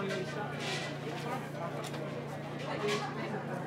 Thank you.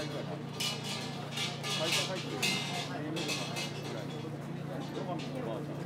回ぐらい会社入って定年とかぐらい野上のばあちゃ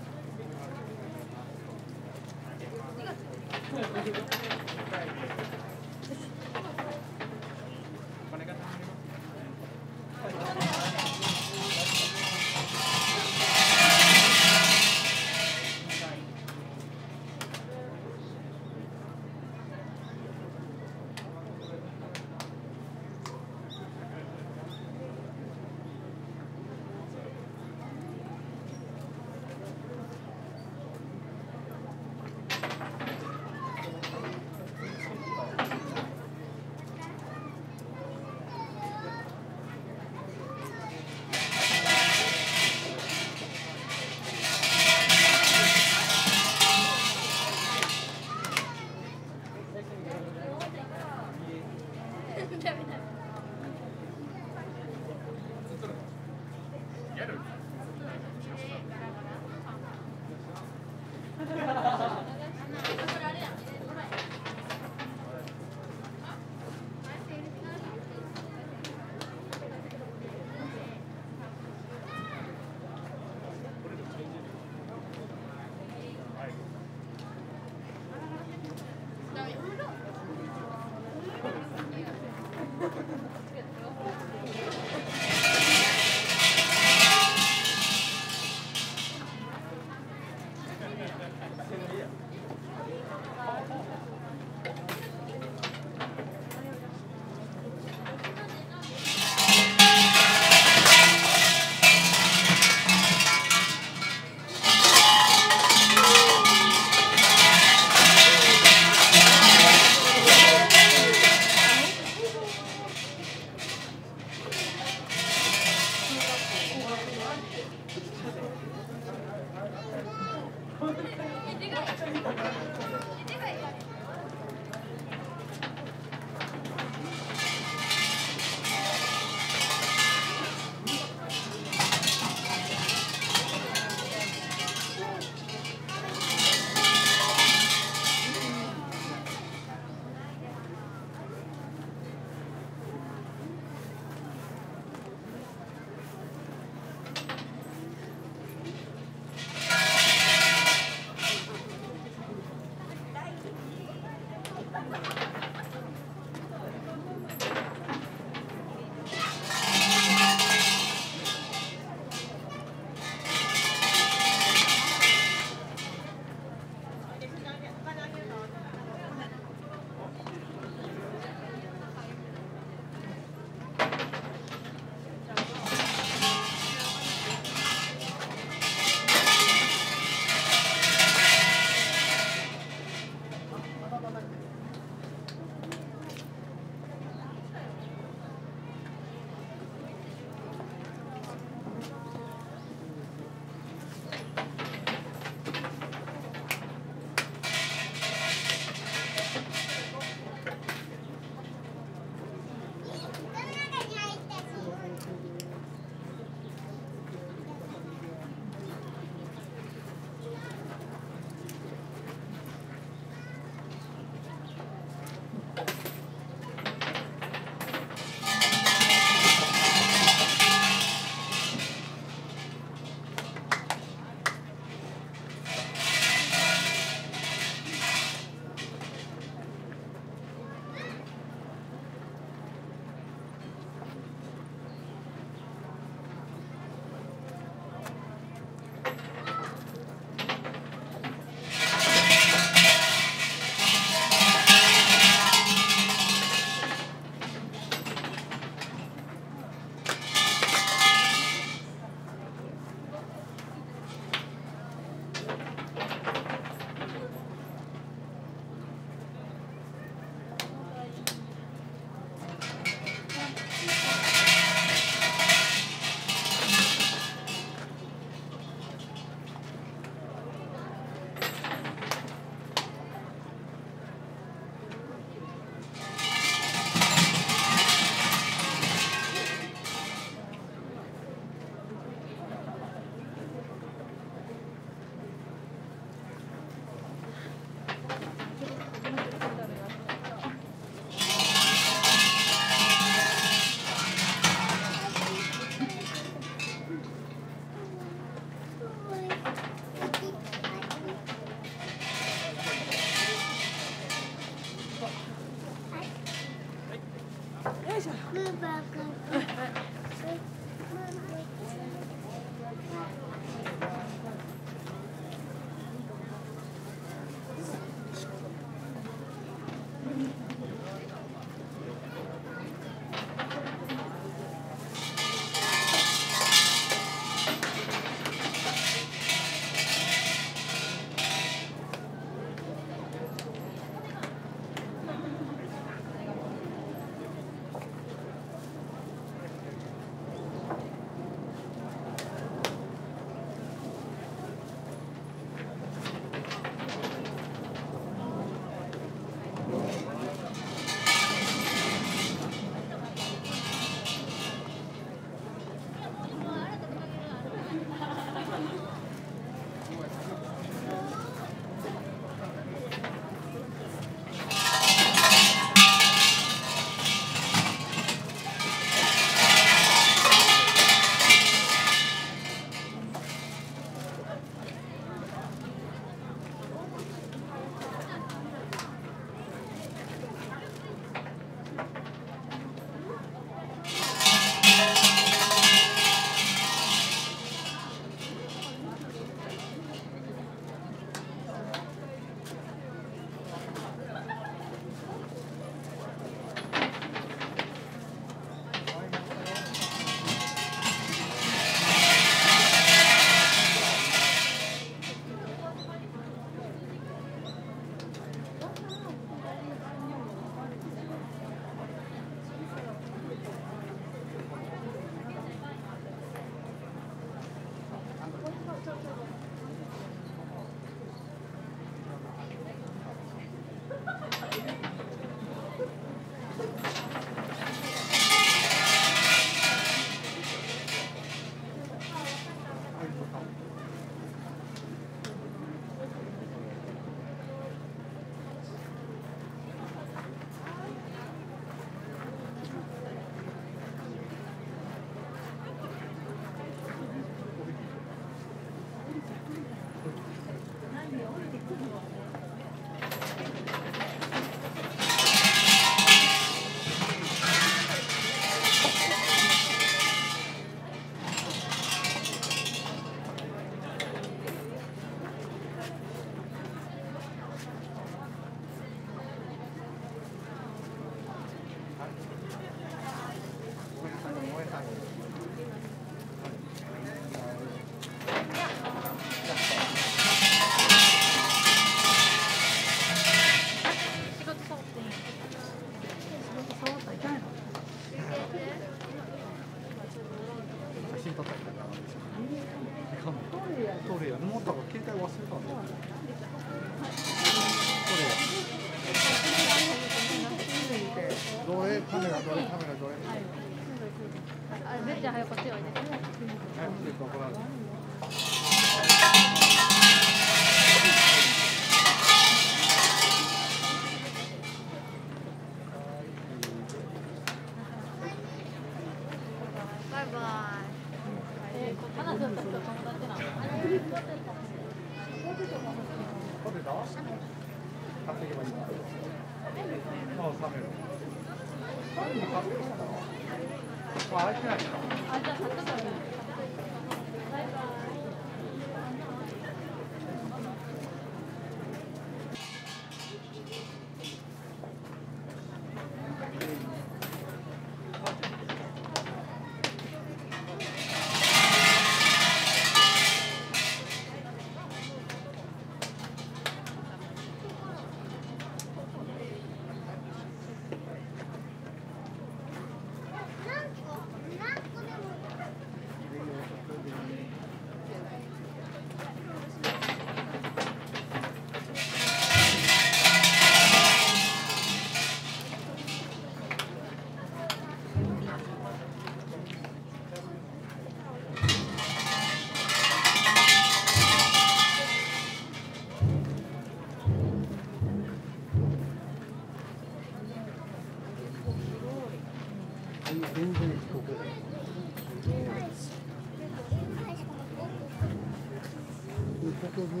Prabhu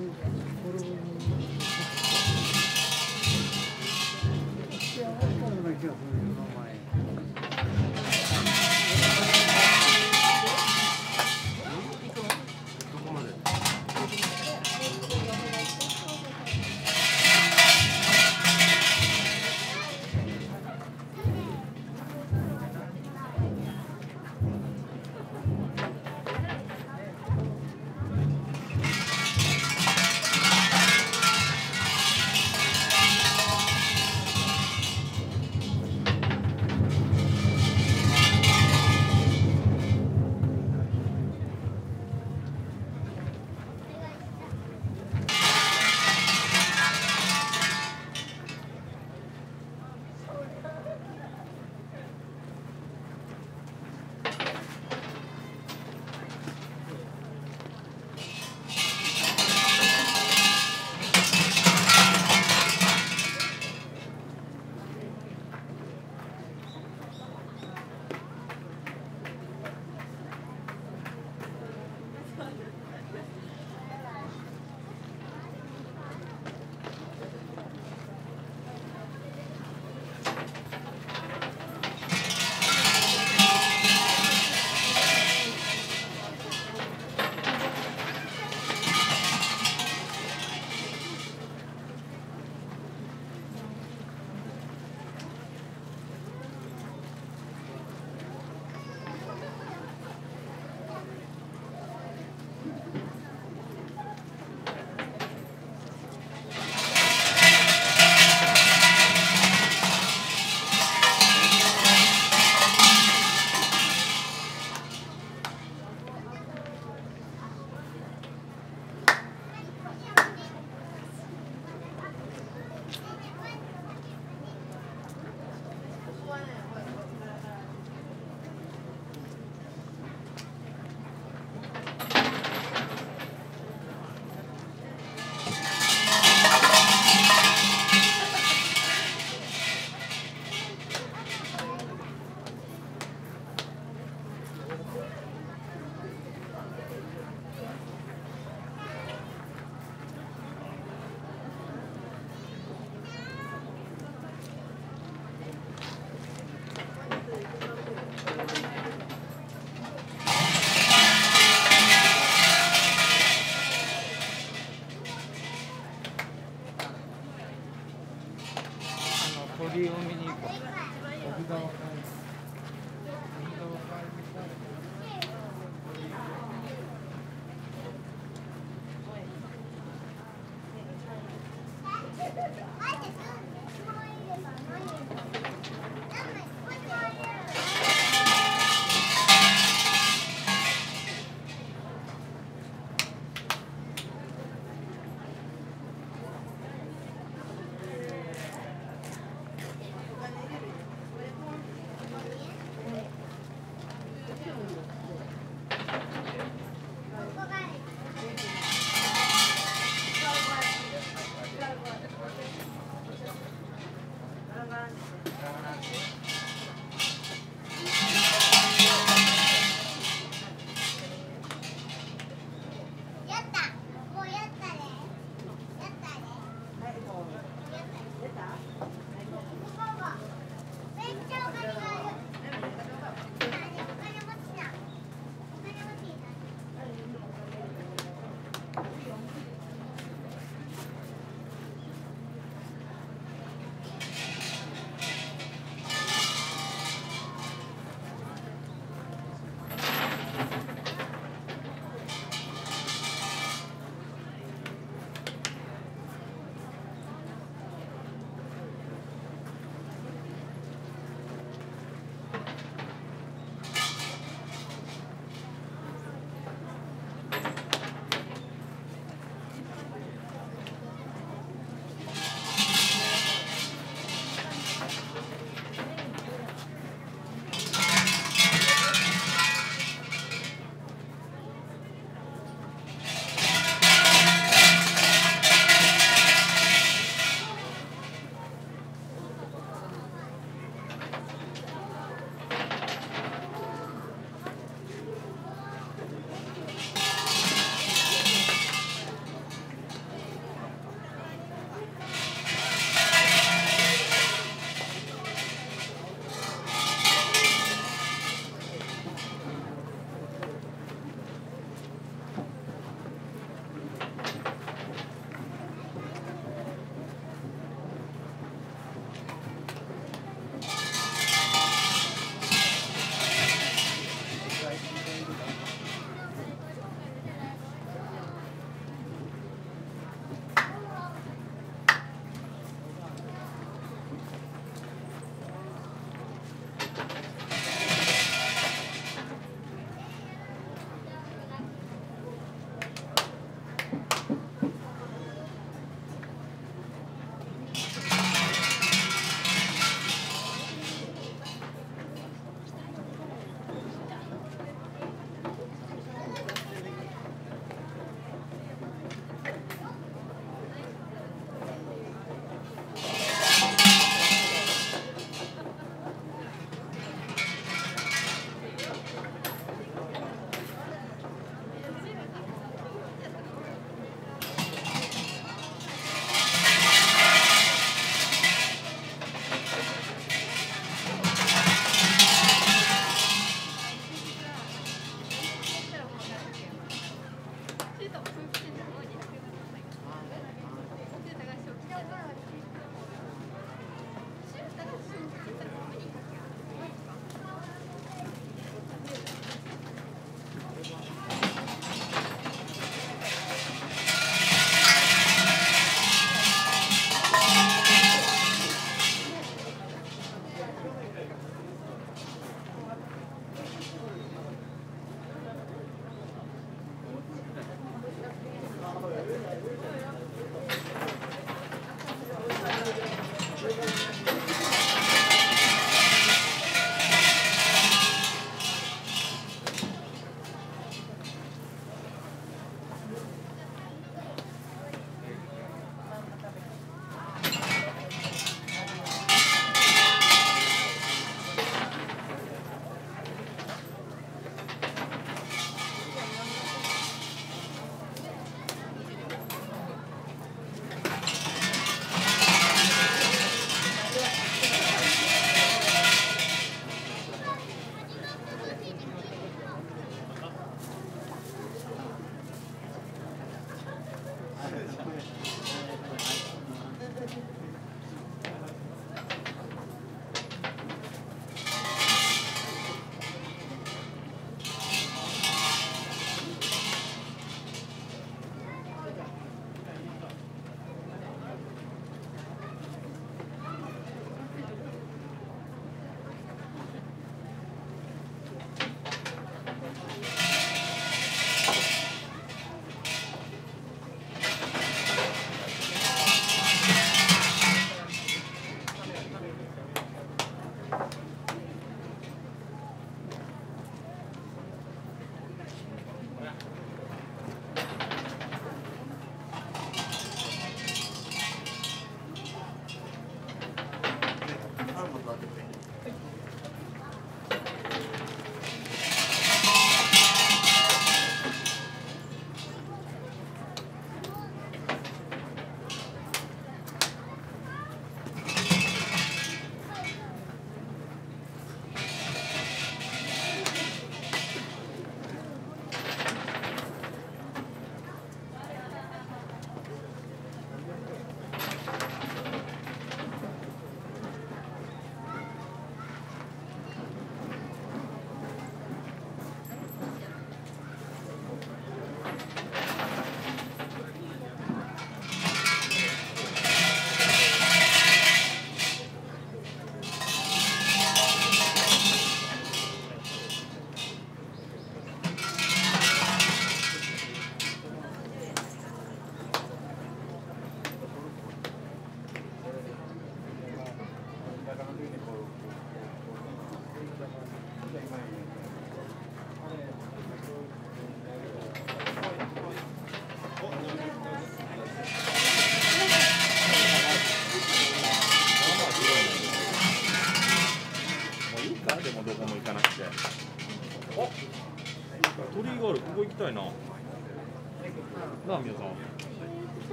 Prabhu